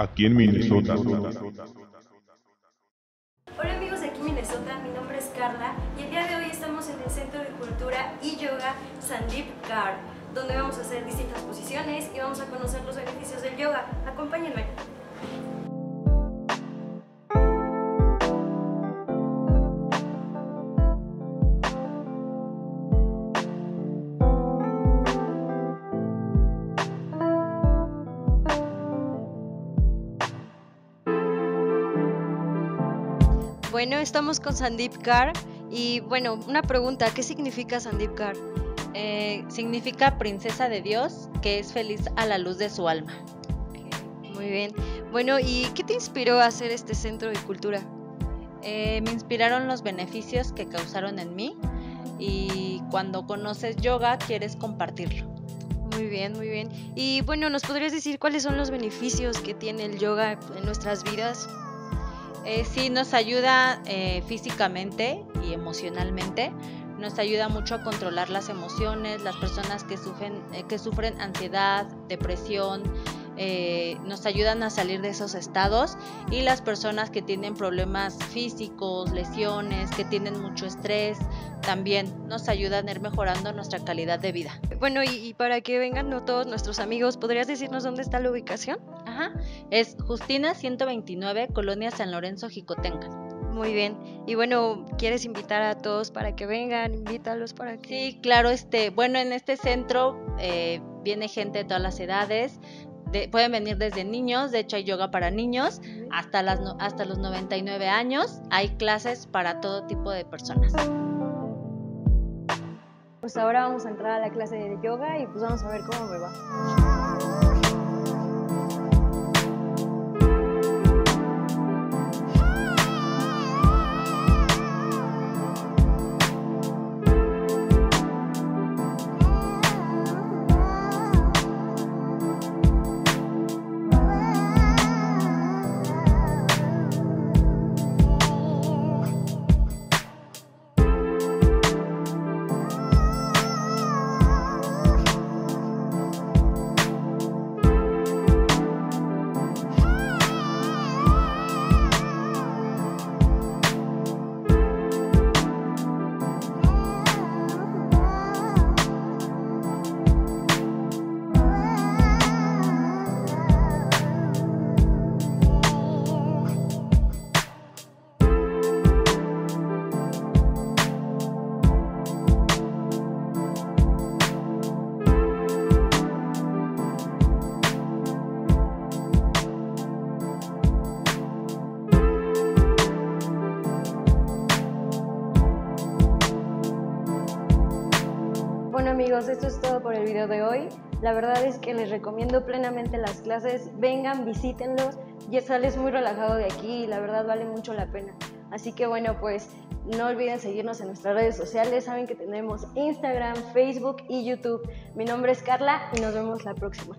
aquí en Minnesota. Hola amigos de aquí Minnesota, mi nombre es Carla y el día de hoy estamos en el Centro de Cultura y Yoga Sandeep Gar, donde vamos a hacer distintas posiciones y vamos a conocer los beneficios del yoga. Acompáñenme. Bueno, estamos con Sandeep Kar y bueno, una pregunta, ¿qué significa Sandeep Kar? Eh, significa princesa de Dios que es feliz a la luz de su alma. Muy bien. Bueno, ¿y qué te inspiró a hacer este centro de cultura? Eh, me inspiraron los beneficios que causaron en mí y cuando conoces yoga quieres compartirlo. Muy bien, muy bien. Y bueno, ¿nos podrías decir cuáles son los beneficios que tiene el yoga en nuestras vidas? Eh, sí, nos ayuda eh, físicamente y emocionalmente. Nos ayuda mucho a controlar las emociones, las personas que sufren, eh, que sufren ansiedad, depresión, eh, nos ayudan a salir de esos estados y las personas que tienen problemas físicos, lesiones, que tienen mucho estrés, también nos ayudan a ir mejorando nuestra calidad de vida. Bueno, y, para que vengan todos nuestros amigos, ¿podrías decirnos dónde está la ubicación? Ajá, es Justina 129, Colonia San Lorenzo, Jicotenca. Muy bien. Y bueno, ¿quieres invitar a todos para que vengan? Invítalos para que... Sí, claro, este, bueno, en este centro eh, viene gente de todas las edades, pueden venir desde niños, de hecho hay yoga para niños, hasta, las, hasta los 99 años, hay clases para todo tipo de personas. Pues ahora vamos a entrar a la clase de yoga y pues vamos a ver cómo me va. Esto es todo por el video de hoy. La verdad es que les recomiendo plenamente las clases. Vengan, visítenlos. Ya sales muy relajado de aquí y la verdad vale mucho la pena. Así que bueno, pues no olviden seguirnos en nuestras redes sociales. Saben que tenemos Instagram, Facebook y YouTube. Mi nombre es Carla y nos vemos la próxima.